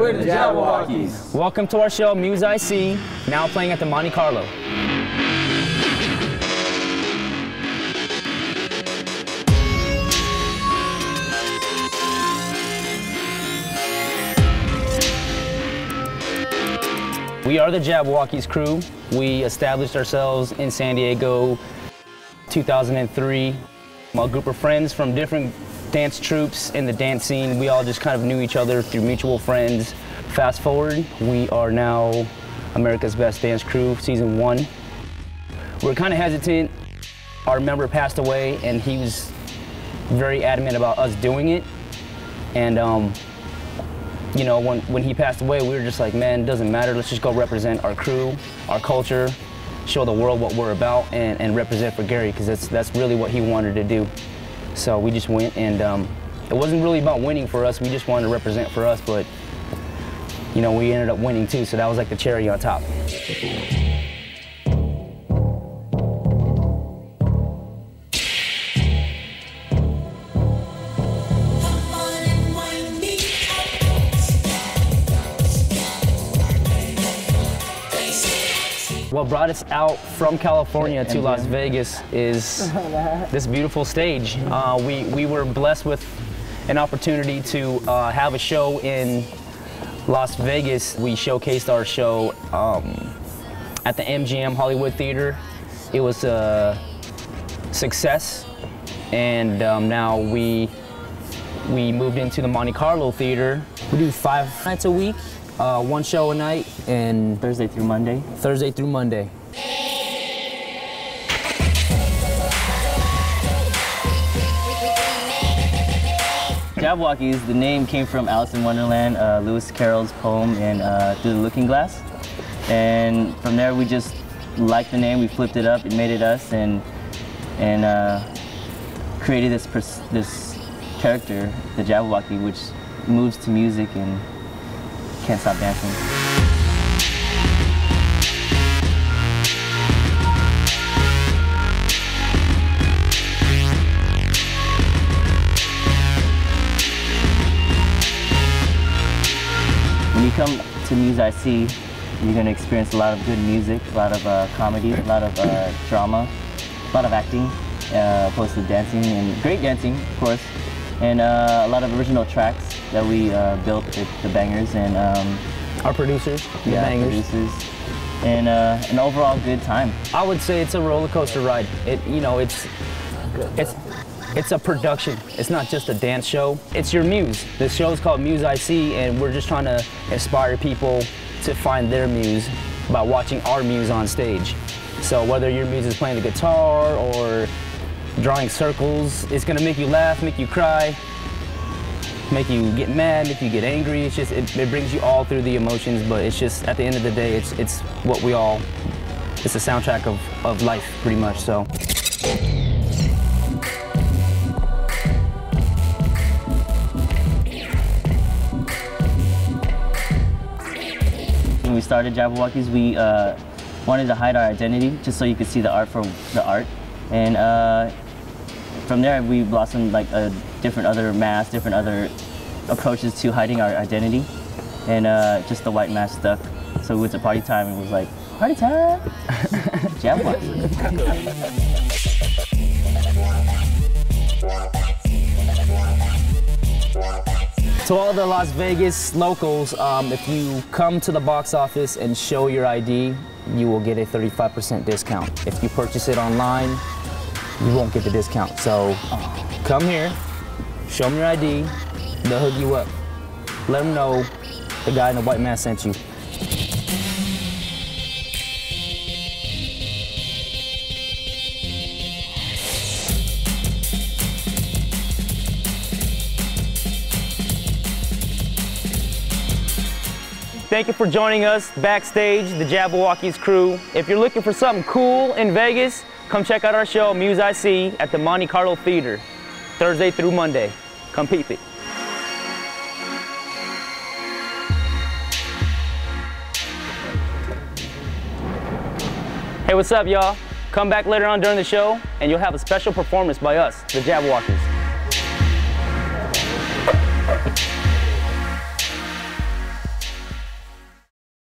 We're the Jabbawockeez. Welcome to our show, Muse IC, now playing at the Monte Carlo. We are the Jabbawockeez crew. We established ourselves in San Diego 2003. A group of friends from different dance troupes in the dance scene. We all just kind of knew each other through mutual friends. Fast forward, we are now America's Best Dance Crew, season one. We're kind of hesitant. Our member passed away and he was very adamant about us doing it. And um, you know, when, when he passed away, we were just like, man, it doesn't matter. Let's just go represent our crew, our culture, show the world what we're about, and, and represent for Gary, because that's, that's really what he wanted to do. So we just went, and um, it wasn't really about winning for us. We just wanted to represent for us, but, you know, we ended up winning too, so that was like the cherry on top. What brought us out from California to Las Vegas is this beautiful stage. Uh, we, we were blessed with an opportunity to uh, have a show in Las Vegas. We showcased our show um, at the MGM Hollywood Theater. It was a success, and um, now we we moved into the Monte Carlo Theater. We do five nights a week, uh, one show a night, and Thursday through Monday. Thursday through Monday. Jabbawockeez, the name came from Alice in Wonderland, uh, Lewis Carroll's poem in uh, Through the Looking Glass. And from there we just liked the name, we flipped it up, it made it us, and and uh, created this pers- this character, the Jabberwocky, which moves to music and can't stop dancing. When you come to Muse IC, you're going to experience a lot of good music, a lot of uh, comedy, a lot of uh, drama, a lot of acting, uh, opposed to dancing, and great dancing, of course, and uh, a lot of original tracks that we uh, built with the bangers and um, Our producers, the yeah, bangers. producers, and uh, an overall good time. I would say it's a roller coaster ride. It, you know, it's, it's, it's a production. It's not just a dance show. It's your muse. The show is called Muse IC, and we're just trying to inspire people to find their muse by watching our muse on stage. So whether your muse is playing the guitar or drawing circles, it's gonna make you laugh, make you cry, make you get mad, make you get angry. It's just it, it brings you all through the emotions, but it's just at the end of the day, it's it's what we all. It's a soundtrack of of life, pretty much. So. When we started Jabbawockeez, we uh, wanted to hide our identity just so you could see the art from the art. And uh, from there, we blossomed like a different other mask, different other approaches to hiding our identity. And uh, just the white mask stuck. So it was a party time and it was like, party time! Jabbawockeez. To all the Las Vegas locals, um, if you come to the box office and show your ID, you will get a 35% discount. If you purchase it online, you won't get the discount. So come here, show them your ID, they'll hook you up. Let them know the guy in the white mask sent you. Thank you for joining us backstage, the Jabbawockeez crew. If you're looking for something cool in Vegas, come check out our show, Muse IC, at the Monte Carlo Theater, Thursday through Monday. Come peep it. Hey, what's up, y'all? Come back later on during the show, and you'll have a special performance by us, the Jabbawockeez.